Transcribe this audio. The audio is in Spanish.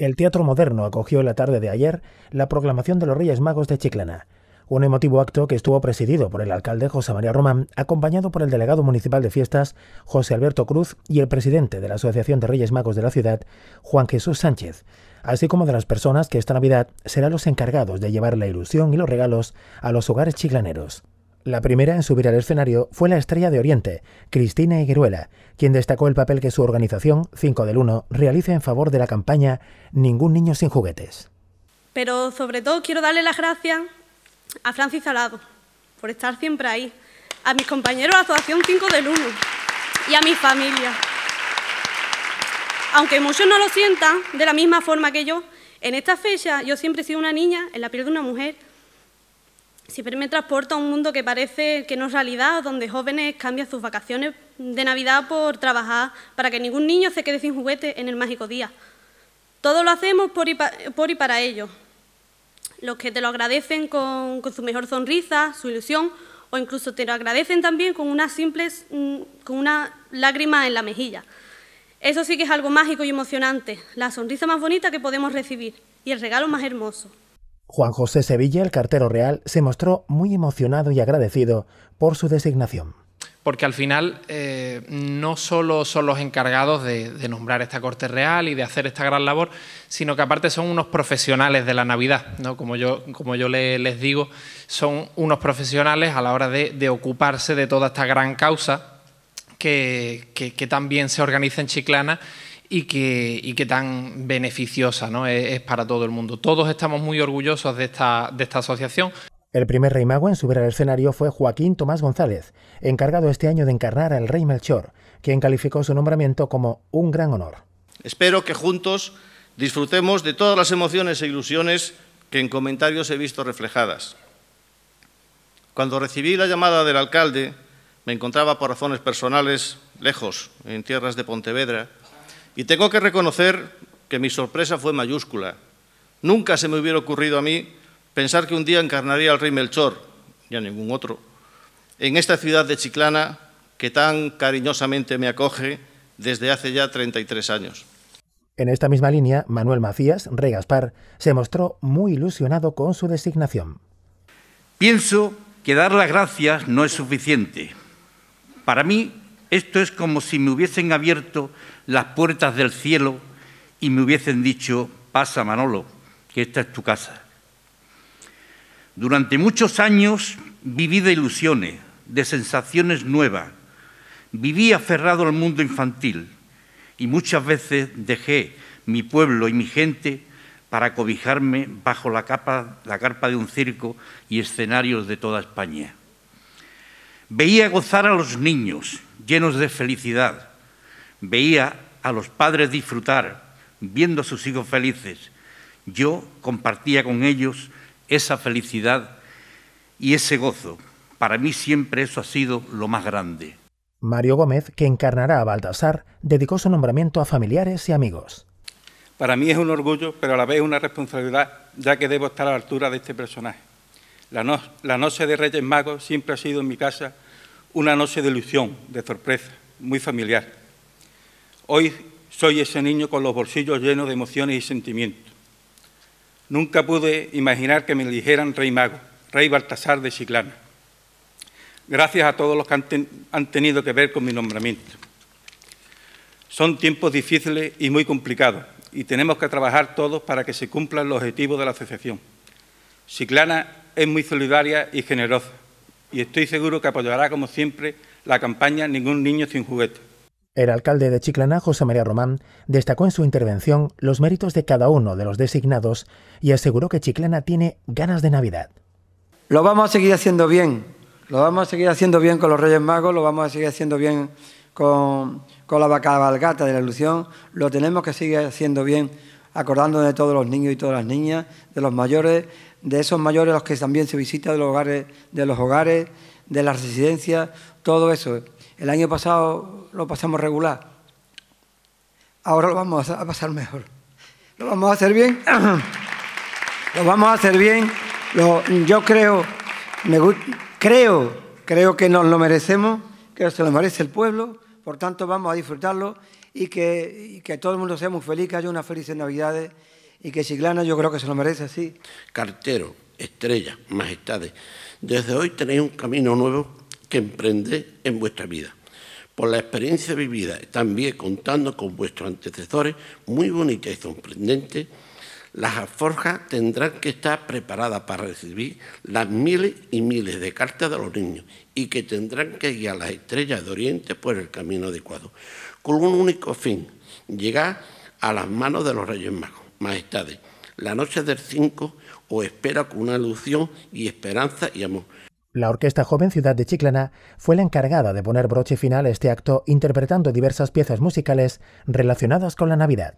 El Teatro Moderno acogió la tarde de ayer la proclamación de los Reyes Magos de Chiclana, un emotivo acto que estuvo presidido por el alcalde José María Román, acompañado por el delegado municipal de fiestas José Alberto Cruz y el presidente de la Asociación de Reyes Magos de la ciudad, Juan Jesús Sánchez, así como de las personas que esta Navidad serán los encargados de llevar la ilusión y los regalos a los hogares chiclaneros. La primera en subir al escenario fue la estrella de Oriente, Cristina Higueruela, quien destacó el papel que su organización, 5 del 1, realiza en favor de la campaña Ningún niño sin juguetes. Pero sobre todo quiero darle las gracias a Francis Salado por estar siempre ahí, a mis compañeros de la Asociación 5 del 1 y a mi familia. Aunque muchos no lo sientan de la misma forma que yo, en esta fecha yo siempre he sido una niña en la piel de una mujer Siempre me transporta a un mundo que parece que no es realidad, donde jóvenes cambian sus vacaciones de Navidad por trabajar para que ningún niño se quede sin juguete en el mágico día. Todo lo hacemos por y, para ellos. Los que te lo agradecen con, su mejor sonrisa, su ilusión, o incluso te lo agradecen también con una simple, mm, con una lágrima en la mejilla. Eso sí que es algo mágico y emocionante, la sonrisa más bonita que podemos recibir y el regalo más hermoso. Juan José Sevilla, el cartero real, se mostró muy emocionado y agradecido por su designación. Porque al final eh, no solo son los encargados de, nombrar esta corte real y de hacer esta gran labor, sino que aparte son unos profesionales de la Navidad, ¿no? como yo, como yo les digo, son unos profesionales a la hora de, ocuparse de toda esta gran causa que, que también se organiza en Chiclana y que, que tan beneficiosa ¿no? es, para todo el mundo. Todos estamos muy orgullosos de esta, de esta asociación. El primer rey mago en subir al escenario fue Joaquín Tomás González, encargado este año de encarnar al rey Melchor, quien calificó su nombramiento como un gran honor. Espero que juntos disfrutemos de todas las emociones e ilusiones que en comentarios he visto reflejadas. Cuando recibí la llamada del alcalde, me encontraba por razones personales lejos, en tierras de Pontevedra, y tengo que reconocer que mi sorpresa fue mayúscula. Nunca se me hubiera ocurrido a mí pensar que un día encarnaría al rey Melchor, y a ningún otro, en esta ciudad de Chiclana que tan cariñosamente me acoge desde hace ya 33 años. En esta misma línea, Manuel Macías, rey Gaspar, se mostró muy ilusionado con su designación. Pienso que dar las gracias no es suficiente. Para mí, esto es como si me hubiesen abierto las puertas del cielo y me hubiesen dicho, pasa Manolo, que esta es tu casa. Durante muchos años viví de ilusiones, de sensaciones nuevas, viví aferrado al mundo infantil y muchas veces dejé mi pueblo y mi gente para cobijarme bajo la, capa, la carpa de un circo y escenarios de toda España. Veía gozar a los niños llenos de felicidad. Veía a los padres disfrutar, viendo a sus hijos felices. Yo compartía con ellos esa felicidad y ese gozo. Para mí siempre eso ha sido lo más grande. Mario Gómez, que encarnará a Baltasar, dedicó su nombramiento a familiares y amigos. Para mí es un orgullo, pero a la vez una responsabilidad, ya que debo estar a la altura de este personaje. La, la noche de Reyes Magos siempre ha sido en mi casa una noche de ilusión, de sorpresa, muy familiar. Hoy soy ese niño con los bolsillos llenos de emociones y sentimientos. Nunca pude imaginar que me dijeran Rey Mago, Rey Baltasar de Chiclana. Gracias a todos los que han, han tenido que ver con mi nombramiento. Son tiempos difíciles y muy complicados y tenemos que trabajar todos para que se cumplan los objetivos de la asociación. Chiclana es muy solidaria y generosa y estoy seguro que apoyará, como siempre, la campaña Ningún niño sin juguete. El alcalde de Chiclana, José María Román, destacó en su intervención los méritos de cada uno de los designados y aseguró que Chiclana tiene ganas de Navidad. Lo vamos a seguir haciendo bien, lo vamos a seguir haciendo bien con los Reyes Magos, lo vamos a seguir haciendo bien con, con la cabalgata de la ilusión, lo tenemos que seguir haciendo bien acordándonos de todos los niños y todas las niñas, de los mayores, de esos mayores los que también se visitan de los hogares, de los hogares, de las residencias, todo eso. El año pasado lo pasamos regular. Ahora lo vamos a pasar mejor. Lo vamos a hacer bien. lo vamos a hacer bien. yo creo, me, creo, creo que nos lo merecemos, que se lo merece el pueblo. Por tanto, vamos a disfrutarlo y que, que todo el mundo sea muy feliz, que haya unas felices Navidades y que Chiclana yo creo que se lo merece así. Cartero, estrella, majestades, desde hoy tenéis un camino nuevo que emprender en vuestra vida. Por la experiencia vivida, también contando con vuestros antecesores, muy bonita y sorprendente, las alforjas tendrán que estar preparadas para recibir las miles y miles de cartas de los niños y que tendrán que guiar las estrellas de Oriente por el camino adecuado, con un único fin, llegar a las manos de los Reyes Magos. Majestades, la noche del 5 os espera con una ilusión y esperanza y amor. La Orquesta Joven Ciudad de Chiclana fue la encargada de poner broche final a este acto interpretando diversas piezas musicales relacionadas con la Navidad.